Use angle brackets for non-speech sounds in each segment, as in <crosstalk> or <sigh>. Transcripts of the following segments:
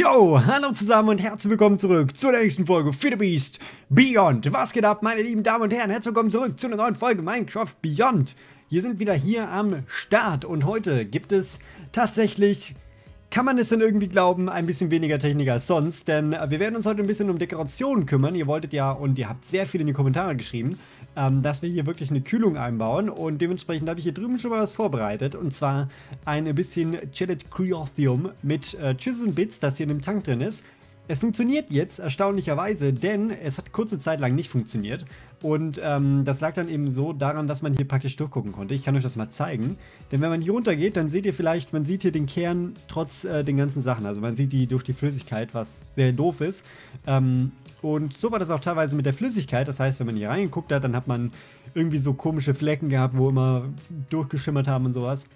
Yo, hallo zusammen und herzlich willkommen zurück zur nächsten Folge Feed the Beast Beyond. Was geht ab, meine lieben Damen und Herren? Herzlich willkommen zurück zu einer neuen Folge Minecraft Beyond. Wir sind wieder hier am Start und heute gibt es tatsächlich kann man es denn irgendwie glauben, ein bisschen weniger Technik als sonst, denn äh, wir werden uns heute ein bisschen um Dekorationen kümmern. Ihr wolltet ja, und ihr habt sehr viel in die Kommentare geschrieben, ähm, dass wir hier wirklich eine Kühlung einbauen und dementsprechend habe ich hier drüben schon mal was vorbereitet und zwar ein bisschen Gellet Creothium mit äh, Chisel Bits, das hier in dem Tank drin ist. Es funktioniert jetzt erstaunlicherweise, denn es hat kurze Zeit lang nicht funktioniert. Und ähm, das lag dann eben so daran, dass man hier praktisch durchgucken konnte. Ich kann euch das mal zeigen. Denn wenn man hier runter geht, dann seht ihr vielleicht, man sieht hier den Kern trotz äh, den ganzen Sachen. Also man sieht die durch die Flüssigkeit, was sehr doof ist. Ähm, und so war das auch teilweise mit der Flüssigkeit. Das heißt, wenn man hier reingeguckt hat, dann hat man irgendwie so komische Flecken gehabt, wo immer durchgeschimmert haben und sowas.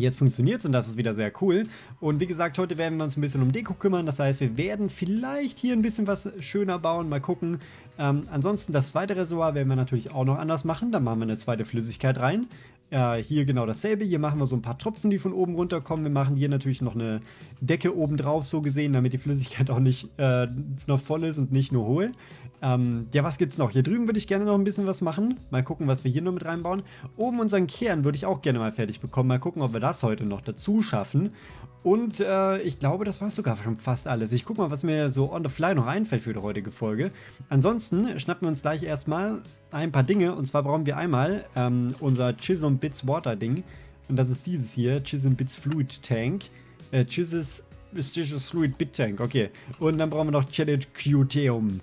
Jetzt funktioniert es und das ist wieder sehr cool. Und wie gesagt, heute werden wir uns ein bisschen um Deko kümmern. Das heißt, wir werden vielleicht hier ein bisschen was schöner bauen. Mal gucken. Ähm, ansonsten das zweite Reservoir werden wir natürlich auch noch anders machen. Da machen wir eine zweite Flüssigkeit rein. Äh, hier genau dasselbe. Hier machen wir so ein paar Tropfen, die von oben runterkommen. Wir machen hier natürlich noch eine Decke oben drauf, so gesehen, damit die Flüssigkeit auch nicht äh, noch voll ist und nicht nur hohl. Ähm, ja, was gibt's noch? Hier drüben würde ich gerne noch ein bisschen was machen. Mal gucken, was wir hier noch mit reinbauen. Oben unseren Kern würde ich auch gerne mal fertig bekommen. Mal gucken, ob wir das heute noch dazu schaffen. Und äh, ich glaube, das war sogar schon fast alles. Ich gucke mal, was mir so on the fly noch einfällt für die heutige Folge. Ansonsten schnappen wir uns gleich erstmal ein paar Dinge. Und zwar brauchen wir einmal ähm, unser Chisholm Bits Water Ding. Und das ist dieses hier, Chisholm Bits Fluid Tank. Äh, Chisholm Fluid Bit Tank, okay. Und dann brauchen wir noch Challenge Cuteum.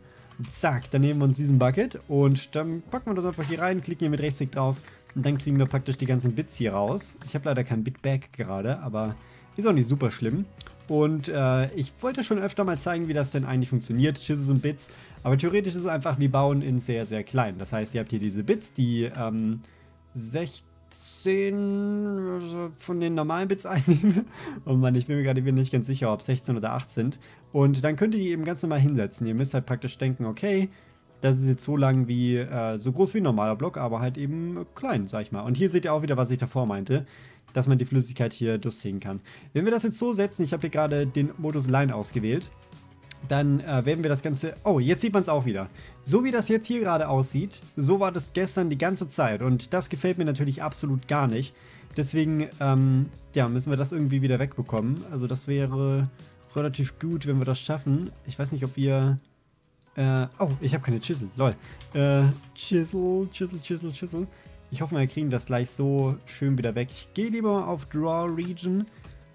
Zack, dann nehmen wir uns diesen Bucket und dann packen wir das einfach hier rein, klicken hier mit Rechtsklick drauf und dann kriegen wir praktisch die ganzen Bits hier raus. Ich habe leider kein Bitbag gerade, aber ist auch nicht super schlimm. Und äh, ich wollte schon öfter mal zeigen, wie das denn eigentlich funktioniert, Chisels und Bits. Aber theoretisch ist es einfach wie Bauen in sehr, sehr klein. Das heißt, ihr habt hier diese Bits, die ähm, 16 von den normalen Bits <laughs> einnehmen. Und oh man, ich bin mir gerade nicht ganz sicher, ob 16 oder 8 sind. Und dann könnt ihr die eben ganz normal hinsetzen. Ihr müsst halt praktisch denken, okay, das ist jetzt so lang wie, äh, so groß wie ein normaler Block, aber halt eben klein, sag ich mal. Und hier seht ihr auch wieder, was ich davor meinte dass man die Flüssigkeit hier durchziehen kann. Wenn wir das jetzt so setzen, ich habe hier gerade den Modus Line ausgewählt, dann äh, werden wir das Ganze... Oh, jetzt sieht man es auch wieder. So wie das jetzt hier gerade aussieht, so war das gestern die ganze Zeit. Und das gefällt mir natürlich absolut gar nicht. Deswegen, ähm, ja, müssen wir das irgendwie wieder wegbekommen. Also das wäre relativ gut, wenn wir das schaffen. Ich weiß nicht, ob wir... Äh, oh, ich habe keine Chisel, lol. Äh, Chisel, Chisel, Chisel, Chisel. Ich hoffe, wir kriegen das gleich so schön wieder weg. Ich gehe lieber auf Draw Region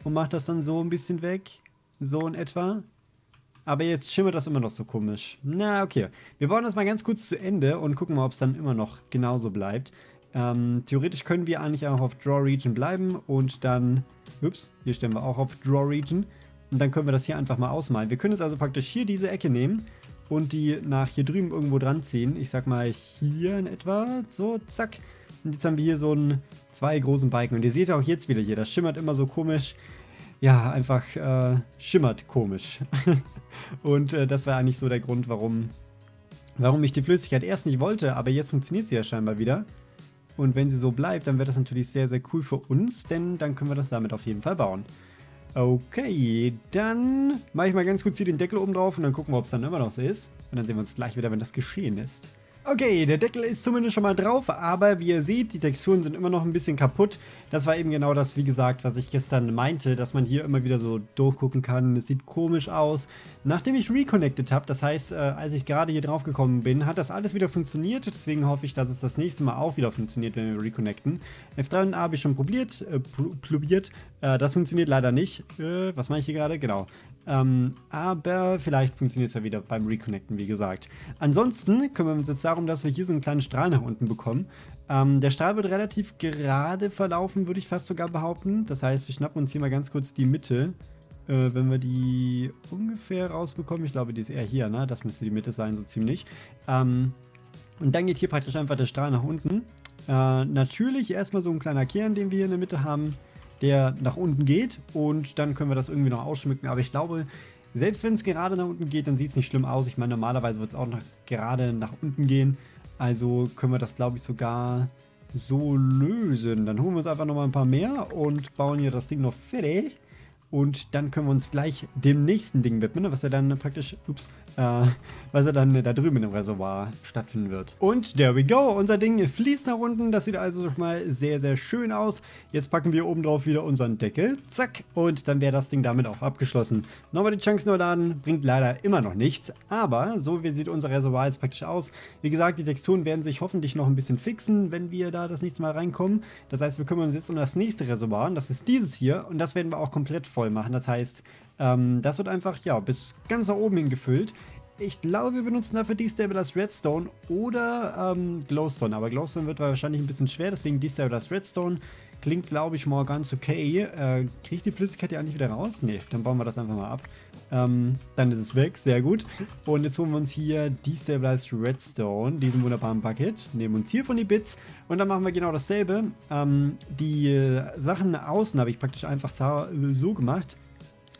und mache das dann so ein bisschen weg. So in etwa. Aber jetzt schimmert das immer noch so komisch. Na, okay. Wir bauen das mal ganz kurz zu Ende und gucken mal, ob es dann immer noch genauso bleibt. Ähm, theoretisch können wir eigentlich auch auf Draw Region bleiben und dann... Ups, hier stellen wir auch auf Draw Region. Und dann können wir das hier einfach mal ausmalen. Wir können jetzt also praktisch hier diese Ecke nehmen und die nach hier drüben irgendwo dran ziehen. Ich sag mal hier in etwa. So, zack. Und jetzt haben wir hier so einen zwei großen Balken. Und ihr seht auch jetzt wieder hier, das schimmert immer so komisch. Ja, einfach äh, schimmert komisch. <laughs> und äh, das war eigentlich so der Grund, warum, warum ich die Flüssigkeit erst nicht wollte. Aber jetzt funktioniert sie ja scheinbar wieder. Und wenn sie so bleibt, dann wäre das natürlich sehr, sehr cool für uns, denn dann können wir das damit auf jeden Fall bauen. Okay, dann mache ich mal ganz kurz hier den Deckel oben drauf und dann gucken wir, ob es dann immer noch so ist. Und dann sehen wir uns gleich wieder, wenn das geschehen ist. Okay, der Deckel ist zumindest schon mal drauf, aber wie ihr seht, die Texturen sind immer noch ein bisschen kaputt. Das war eben genau das, wie gesagt, was ich gestern meinte, dass man hier immer wieder so durchgucken kann. Es sieht komisch aus. Nachdem ich reconnected habe, das heißt, äh, als ich gerade hier drauf gekommen bin, hat das alles wieder funktioniert. Deswegen hoffe ich, dass es das nächste Mal auch wieder funktioniert, wenn wir reconnecten. F3 habe ich schon probiert, äh, probiert. Äh, das funktioniert leider nicht. Äh, was mache ich hier gerade? Genau. Ähm, aber vielleicht funktioniert es ja wieder beim Reconnecten, wie gesagt. Ansonsten kümmern wir uns jetzt darum, dass wir hier so einen kleinen Strahl nach unten bekommen. Ähm, der Strahl wird relativ gerade verlaufen, würde ich fast sogar behaupten. Das heißt, wir schnappen uns hier mal ganz kurz die Mitte. Äh, wenn wir die ungefähr rausbekommen, ich glaube, die ist eher hier, ne? Das müsste die Mitte sein, so ziemlich. Ähm, und dann geht hier praktisch einfach der Strahl nach unten. Äh, natürlich erstmal so ein kleiner Kern, den wir hier in der Mitte haben der nach unten geht und dann können wir das irgendwie noch ausschmücken. Aber ich glaube, selbst wenn es gerade nach unten geht, dann sieht es nicht schlimm aus. Ich meine, normalerweise wird es auch nach, gerade nach unten gehen. Also können wir das, glaube ich, sogar so lösen. Dann holen wir uns einfach nochmal ein paar mehr und bauen hier das Ding noch fertig. Und dann können wir uns gleich dem nächsten Ding widmen, was ja dann praktisch, ups, äh, was ja dann da drüben im Reservoir stattfinden wird. Und there we go, unser Ding fließt nach unten, das sieht also schon mal sehr, sehr schön aus. Jetzt packen wir oben drauf wieder unseren Deckel, zack, und dann wäre das Ding damit auch abgeschlossen. Nochmal die Chunks neu laden, bringt leider immer noch nichts, aber so wie sieht unser Reservoir jetzt praktisch aus. Wie gesagt, die Texturen werden sich hoffentlich noch ein bisschen fixen, wenn wir da das nächste Mal reinkommen. Das heißt, wir kümmern uns jetzt um das nächste Reservoir, und das ist dieses hier, und das werden wir auch komplett voll machen. Das heißt, ähm, das wird einfach, ja, bis ganz nach oben hin gefüllt. Ich glaube, wir benutzen dafür Destabilized Redstone oder ähm, Glowstone. Aber Glowstone wird wahrscheinlich ein bisschen schwer, deswegen Destabilized Redstone klingt, glaube ich, mal ganz okay. Äh, Kriege ich die Flüssigkeit hier eigentlich wieder raus? Ne, dann bauen wir das einfach mal ab. Ähm, dann ist es weg, sehr gut. Und jetzt holen wir uns hier Destabilized Redstone, diesen wunderbaren Bucket. Nehmen uns hiervon die Bits und dann machen wir genau dasselbe. Ähm, die Sachen außen habe ich praktisch einfach so gemacht.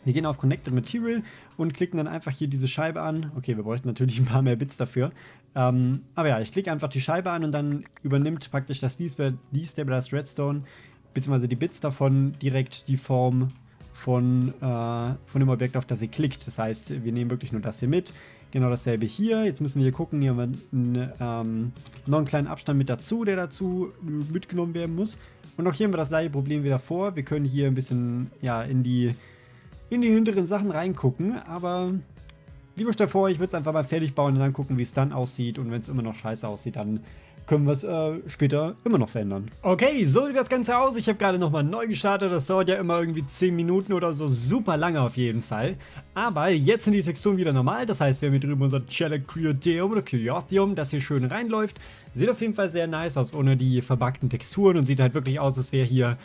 Wir gehen auf Connected Material und klicken dann einfach hier diese Scheibe an. Okay, wir bräuchten natürlich ein paar mehr Bits dafür. Ähm, aber ja, ich klicke einfach die Scheibe an und dann übernimmt praktisch das Destabilized Redstone beziehungsweise die Bits davon direkt die Form von, äh, von dem Objekt, auf das ihr klickt. Das heißt, wir nehmen wirklich nur das hier mit. Genau dasselbe hier. Jetzt müssen wir hier gucken, hier haben wir ähm, noch einen kleinen Abstand mit dazu, der dazu mitgenommen werden muss. Und auch hier haben wir das gleiche Problem wieder vor. Wir können hier ein bisschen ja, in die in die hinteren Sachen reingucken, aber wie ich davor, ich würde es einfach mal fertig bauen und dann gucken, wie es dann aussieht und wenn es immer noch scheiße aussieht, dann können wir es äh, später immer noch verändern. Okay, so sieht das Ganze aus. Ich habe gerade nochmal neu gestartet. Das dauert ja immer irgendwie 10 Minuten oder so. Super lange auf jeden Fall. Aber jetzt sind die Texturen wieder normal. Das heißt, wir haben hier drüben unser Cella Cryotheum oder Cryothium, das hier schön reinläuft. Sieht auf jeden Fall sehr nice aus, ohne die verbackten Texturen und sieht halt wirklich aus, als wäre hier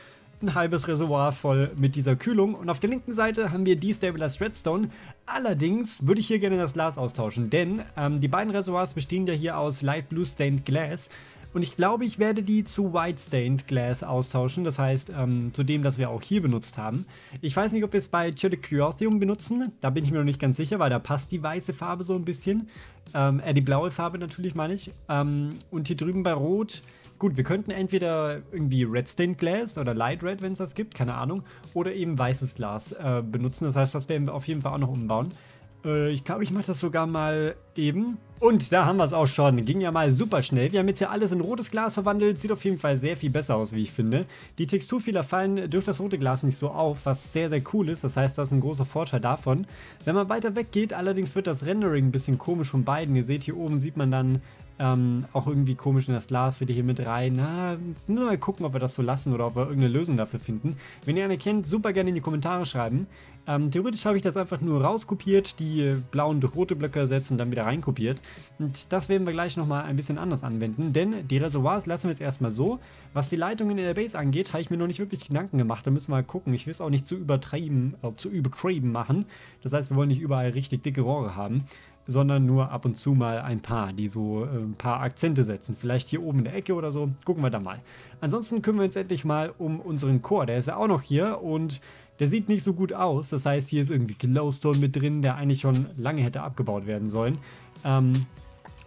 ein halbes Reservoir voll mit dieser Kühlung. Und auf der linken Seite haben wir Destabilized Redstone. Allerdings würde ich hier gerne das Glas austauschen, denn ähm, die beiden Reservoirs bestehen ja hier aus Light Blue Stained Glass. Und ich glaube, ich werde die zu White Stained Glass austauschen. Das heißt, ähm, zu dem, das wir auch hier benutzt haben. Ich weiß nicht, ob wir es bei Chilicriothium benutzen. Da bin ich mir noch nicht ganz sicher, weil da passt die weiße Farbe so ein bisschen. Ähm, äh, die blaue Farbe natürlich, meine ich. Ähm, und hier drüben bei Rot Gut, wir könnten entweder irgendwie Red Stained Glass oder Light Red, wenn es das gibt, keine Ahnung, oder eben weißes Glas äh, benutzen. Das heißt, das werden wir auf jeden Fall auch noch umbauen. Äh, ich glaube, ich mache das sogar mal eben. Und da haben wir es auch schon. Ging ja mal super schnell. Wir haben jetzt hier alles in rotes Glas verwandelt. Sieht auf jeden Fall sehr viel besser aus, wie ich finde. Die Texturfehler fallen durch das rote Glas nicht so auf, was sehr, sehr cool ist. Das heißt, das ist ein großer Vorteil davon. Wenn man weiter weg geht, allerdings wird das Rendering ein bisschen komisch von beiden. Ihr seht, hier oben sieht man dann ähm, auch irgendwie komisch in das Glas, wieder hier mit rein. Na, müssen wir mal gucken, ob wir das so lassen oder ob wir irgendeine Lösung dafür finden. Wenn ihr eine kennt, super gerne in die Kommentare schreiben. Ähm, theoretisch habe ich das einfach nur rauskopiert, die blauen durch rote Blöcke ersetzt und dann wieder reinkopiert. Und das werden wir gleich nochmal ein bisschen anders anwenden, denn die Reservoirs lassen wir jetzt erstmal so. Was die Leitungen in der Base angeht, habe ich mir noch nicht wirklich Gedanken gemacht. Da müssen wir mal gucken. Ich will es auch nicht zu übertrieben, äh, zu übertrieben machen. Das heißt, wir wollen nicht überall richtig dicke Rohre haben sondern nur ab und zu mal ein paar, die so äh, ein paar Akzente setzen. Vielleicht hier oben in der Ecke oder so. Gucken wir da mal. Ansonsten kümmern wir uns endlich mal um unseren Chor. Der ist ja auch noch hier und der sieht nicht so gut aus. Das heißt, hier ist irgendwie Glowstone mit drin, der eigentlich schon lange hätte abgebaut werden sollen. Ähm,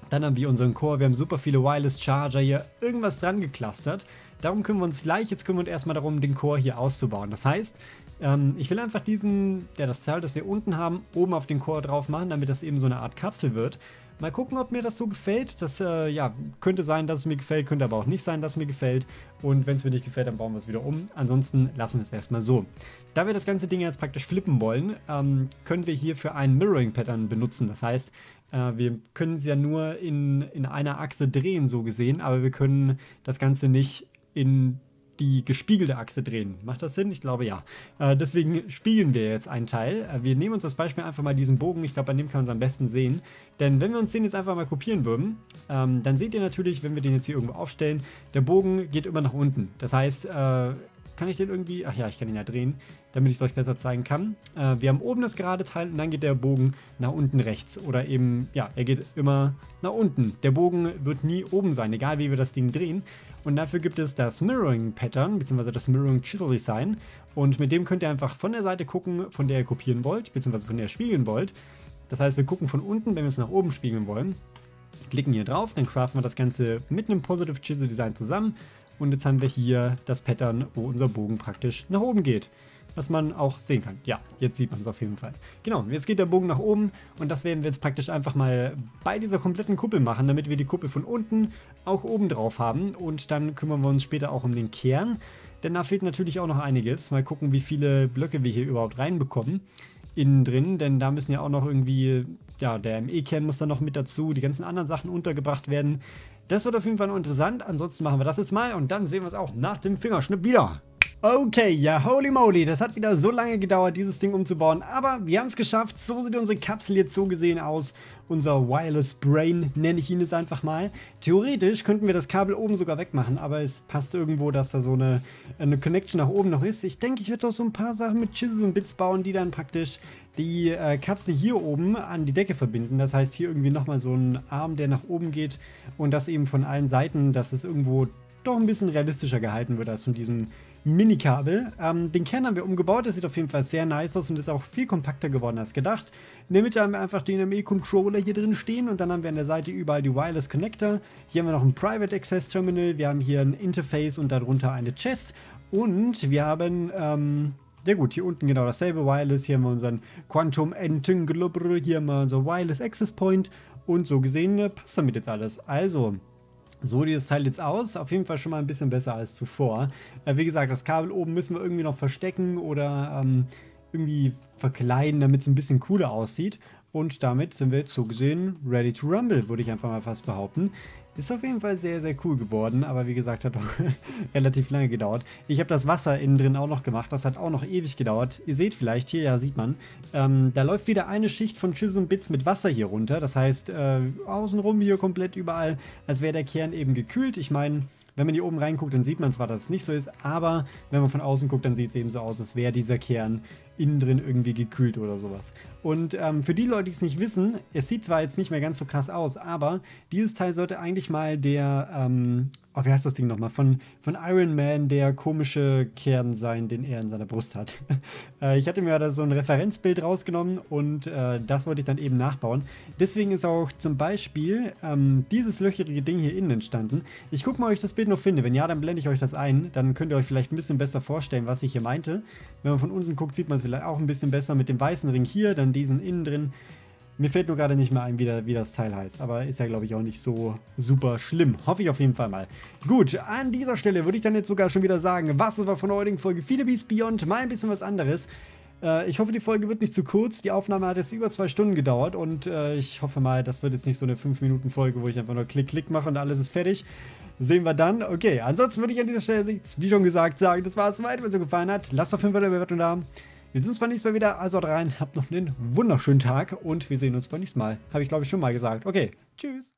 dann haben wir unseren Core, wir haben super viele Wireless Charger hier, irgendwas dran geklustert. Darum kümmern wir uns gleich, jetzt kümmern wir uns erstmal darum, den Core hier auszubauen. Das heißt, ähm, ich will einfach diesen, ja, das Teil, das wir unten haben, oben auf den Core drauf machen, damit das eben so eine Art Kapsel wird. Mal gucken, ob mir das so gefällt. Das äh, ja, könnte sein, dass es mir gefällt, könnte aber auch nicht sein, dass es mir gefällt. Und wenn es mir nicht gefällt, dann bauen wir es wieder um. Ansonsten lassen wir es erstmal so. Da wir das ganze Ding jetzt praktisch flippen wollen, ähm, können wir hierfür ein Mirroring-Pattern benutzen. Das heißt, äh, wir können es ja nur in, in einer Achse drehen, so gesehen, aber wir können das Ganze nicht in die gespiegelte Achse drehen. Macht das Sinn? Ich glaube ja. Äh, deswegen spiegeln wir jetzt einen Teil. Äh, wir nehmen uns das Beispiel einfach mal diesen Bogen. Ich glaube, an dem kann man es am besten sehen. Denn wenn wir uns den jetzt einfach mal kopieren würden, ähm, dann seht ihr natürlich, wenn wir den jetzt hier irgendwo aufstellen, der Bogen geht immer nach unten. Das heißt, äh, kann ich den irgendwie, ach ja, ich kann ihn ja drehen, damit ich es euch besser zeigen kann. Äh, wir haben oben das gerade Teil und dann geht der Bogen nach unten rechts. Oder eben, ja, er geht immer nach unten. Der Bogen wird nie oben sein, egal wie wir das Ding drehen. Und dafür gibt es das Mirroring Pattern, beziehungsweise das Mirroring Chisel Design. Und mit dem könnt ihr einfach von der Seite gucken, von der ihr kopieren wollt, beziehungsweise von der ihr spiegeln wollt. Das heißt, wir gucken von unten, wenn wir es nach oben spiegeln wollen. Klicken hier drauf, dann craften wir das Ganze mit einem Positive Chisel Design zusammen und jetzt haben wir hier das Pattern, wo unser Bogen praktisch nach oben geht. was man auch sehen kann. Ja, jetzt sieht man es auf jeden Fall. Genau, jetzt geht der Bogen nach oben und das werden wir jetzt praktisch einfach mal bei dieser kompletten Kuppel machen, damit wir die Kuppel von unten auch oben drauf haben und dann kümmern wir uns später auch um den Kern, denn da fehlt natürlich auch noch einiges. Mal gucken, wie viele Blöcke wir hier überhaupt reinbekommen innen drin, denn da müssen ja auch noch irgendwie, ja, der ME-Kern muss dann noch mit dazu, die ganzen anderen Sachen untergebracht werden. Das wird auf jeden Fall noch interessant, ansonsten machen wir das jetzt mal und dann sehen wir es auch nach dem Fingerschnipp wieder. Okay, ja, holy moly, das hat wieder so lange gedauert, dieses Ding umzubauen, aber wir haben es geschafft. So sieht unsere Kapsel jetzt so gesehen aus. Unser Wireless Brain nenne ich ihn jetzt einfach mal. Theoretisch könnten wir das Kabel oben sogar wegmachen, aber es passt irgendwo, dass da so eine, eine Connection nach oben noch ist. Ich denke, ich werde doch so ein paar Sachen mit Chisels und Bits bauen, die dann praktisch die äh, Kapsel hier oben an die Decke verbinden. Das heißt, hier irgendwie nochmal so ein Arm, der nach oben geht und das eben von allen Seiten, dass es irgendwo doch ein bisschen realistischer gehalten wird als von diesem Mini-Kabel. Ähm, den Kern haben wir umgebaut, das sieht auf jeden Fall sehr nice aus und ist auch viel kompakter geworden als gedacht. In der Mitte haben wir einfach den ME-Controller hier drin stehen und dann haben wir an der Seite überall die Wireless Connector. Hier haben wir noch ein Private Access Terminal, wir haben hier ein Interface und darunter eine Chest und wir haben... Ähm, ja gut, hier unten genau dasselbe Wireless. Hier haben wir unseren Quantum Entangler, hier haben wir unser Wireless Access Point und so gesehen äh, passt damit jetzt alles. Also, so sieht das Teil jetzt aus. Auf jeden Fall schon mal ein bisschen besser als zuvor. Äh, wie gesagt, das Kabel oben müssen wir irgendwie noch verstecken oder ähm, irgendwie verkleiden, damit es ein bisschen cooler aussieht. Und damit sind wir jetzt so gesehen ready to rumble, würde ich einfach mal fast behaupten. Ist auf jeden Fall sehr, sehr cool geworden, aber wie gesagt, hat auch <laughs> relativ lange gedauert. Ich habe das Wasser innen drin auch noch gemacht, das hat auch noch ewig gedauert. Ihr seht vielleicht, hier ja sieht man, ähm, da läuft wieder eine Schicht von Chisholm Bits mit Wasser hier runter. Das heißt, äh, außenrum hier komplett überall, als wäre der Kern eben gekühlt. Ich meine, wenn man hier oben reinguckt, dann sieht man zwar, dass es nicht so ist, aber wenn man von außen guckt, dann sieht es eben so aus, als wäre dieser Kern innen drin irgendwie gekühlt oder sowas. Und ähm, für die Leute, die es nicht wissen, es sieht zwar jetzt nicht mehr ganz so krass aus, aber dieses Teil sollte eigentlich mal der ähm, oh, wie heißt das Ding nochmal? Von, von Iron Man, der komische Kern sein, den er in seiner Brust hat. <laughs> äh, ich hatte mir da so ein Referenzbild rausgenommen und äh, das wollte ich dann eben nachbauen. Deswegen ist auch zum Beispiel ähm, dieses löcherige Ding hier innen entstanden. Ich gucke mal, ob ich das Bild noch finde. Wenn ja, dann blende ich euch das ein. Dann könnt ihr euch vielleicht ein bisschen besser vorstellen, was ich hier meinte. Wenn man von unten guckt, sieht man es vielleicht auch ein bisschen besser mit dem weißen Ring hier, dann diesen innen drin. Mir fällt nur gerade nicht mehr ein, wie, der, wie, das Teil heißt. Aber ist ja, glaube ich, auch nicht so super schlimm. Hoffe ich auf jeden Fall mal. Gut, an dieser Stelle würde ich dann jetzt sogar schon wieder sagen, was war von der heutigen Folge Viele Beast Beyond, mal ein bisschen was anderes. Äh, ich hoffe, die Folge wird nicht zu kurz. Die Aufnahme hat jetzt über zwei Stunden gedauert und äh, ich hoffe mal, das wird jetzt nicht so eine 5-Minuten-Folge, wo ich einfach nur Klick, Klick mache und alles ist fertig. Sehen wir dann. Okay, ansonsten würde ich an dieser Stelle, wie schon gesagt, sagen, das war es soweit. Wenn es euch gefallen hat, lasst auf jeden Fall eine Bewertung da. Wir sehen uns beim nächsten Mal wieder. Also rein, habt noch einen wunderschönen Tag und wir sehen uns beim nächsten Mal. Habe ich glaube ich schon mal gesagt. Okay, tschüss.